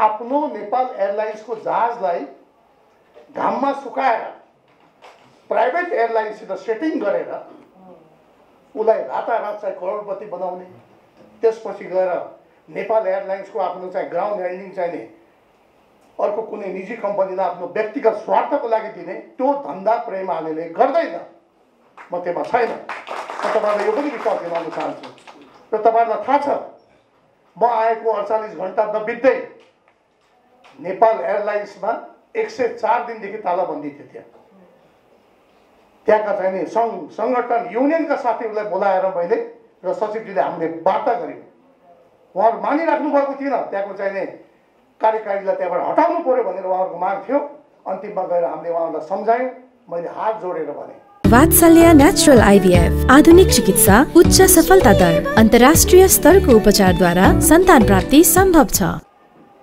आफ्नो नेपाल एयरलाइन्सको जहाजलाई घाममा सुकाएर प्राइभेट एयरलाइन्ससित सेटिङ गरेर उसलाई रातारात चाहिँ करोडपति बनाउने त्यसपछि गएर नेपाल एयरलाइन्सको आफ्नो चाहिँ ग्राउन्ड ह्यान्डलिङ चाहिने अर्को कुनै निजी कम्पनीलाई आफ्नो व्यक्तिगत स्वार्थको लागि दिने त्यो धन्दा प्रेम आलेले गर्दैन। म त्योमा छैन। म तपाईँलाई यो पनि विश्वास दिलाउन चाहन्छु। र तपाईँहरूलाई थाहा छ म आएको अडचालिस घन्टा नबित्दै नेपाल एयरलाइन्समा एक सय चार दिनदेखि तालाबन्दी थियो त्यहाँ। त्यहाँका चाहिँ सङ्घ सङ्गठन युनियनका साथीहरूलाई बोलाएर मैले र सचिवजीले हामीले वार्ता गऱ्यौँ। उहाँहरू मानिराख्नु भएको थिएन। त्यहाँको नि कार्यकारीलाई त्यहाँबाट हटाउनु पऱ्यो भनेर उहाँहरूको माग थियो। अन्तिममा गएर हामीले उहाँहरूलाई सम्झायौँ। मैले हात जोडेर भने। वात्सल्य नेचुरल आइभीएफ आधुनिक चिकित्सा उच्च सफलता दर अन्तर्राष्ट्रिय स्तरको उपचारद्वारा सन्तान प्राप्ति सम्भव छ।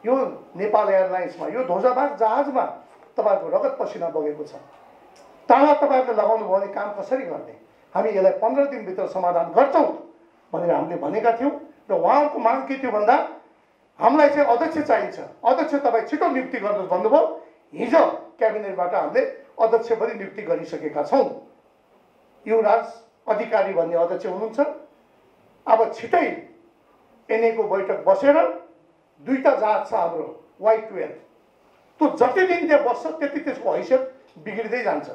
यो नेपाल एयरलाइन्समा यो ध्वजाबाज जहाजमा तपाईँहरूको रगत पसिना बगेको छ। ताला तपाईँहरूले लगाउनु भयो भने काम कसरी गर्ने? हामी यसलाई पन्ध्र दिनभित्र समाधान गर्छौँ भनेर हामीले भनेका थियौँ र उहाँहरूको माग के थियो भन्दा हामीलाई चाहिँ अध्यक्ष चाहिन्छ। अध्यक्ष तपाईँ छिटो नियुक्ति गर्नुहोस् भन्नुभयो। हिजो क्याबिनेटबाट हामीले अध्यक्ष पनि नियुक्ति गरिसकेका छौँ। युवराज अधिकारी भन्ने अध्यक्ष हुनुहुन्छ। अब छिटै एनएको बैठक बसेर दुईवटा जहाज छ हाम्रो वाइ टुवेल्भ त्यो जति दिन त्यहाँ बस्छ त्यति त्यसको हैसियत बिग्रिँदै जान्छ।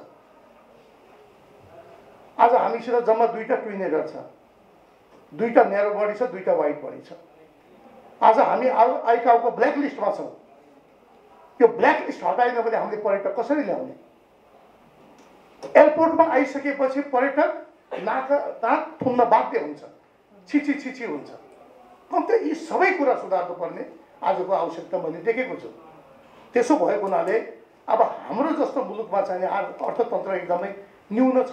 आज हामीसित जम्मा दुईवटा ट्विनेटर छ। दुईवटा नेरो बडी छ दुईवटा वाइट बडी छ। आज हामी आउ आइकाउको ब्ल्याक लिस्टमा छौँ। त्यो ब्ल्याक लिस्ट हटाएन भने हामीले पर्यटक कसरी ल्याउने? एयरपोर्टमा आइसकेपछि पर्यटक नाक नाक थुन्न बाध्य हुन्छ। छिची छिची हुन्छ। कम्ती यी सबै कुरा सुधार्नुपर्ने आजको आवश्यकता मैले देखेको छु। त्यसो भएको हुनाले अब हाम्रो जस्तो मुलुकमा चाहिँ अर्थतन्त्र एकदमै न्यून छ।